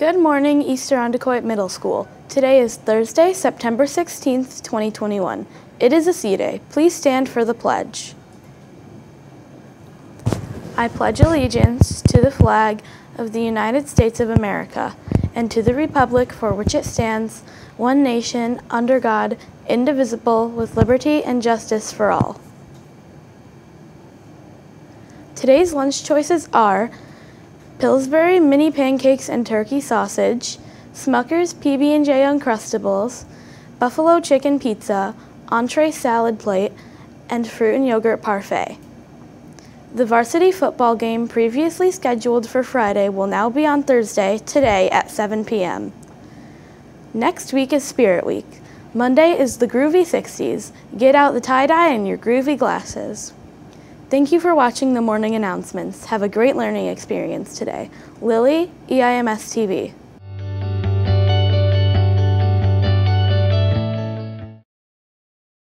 Good morning, East Irondequoit Middle School. Today is Thursday, September 16th, 2021. It is a C Day. Please stand for the pledge. I pledge allegiance to the flag of the United States of America and to the republic for which it stands, one nation, under God, indivisible, with liberty and justice for all. Today's lunch choices are Pillsbury mini pancakes and turkey sausage, Smucker's PB&J Uncrustables, buffalo chicken pizza, entree salad plate, and fruit and yogurt parfait. The varsity football game previously scheduled for Friday will now be on Thursday, today at 7 p.m. Next week is Spirit Week. Monday is the Groovy 60s. Get out the tie-dye and your groovy glasses. Thank you for watching the morning announcements. Have a great learning experience today. Lily, EIMS TV.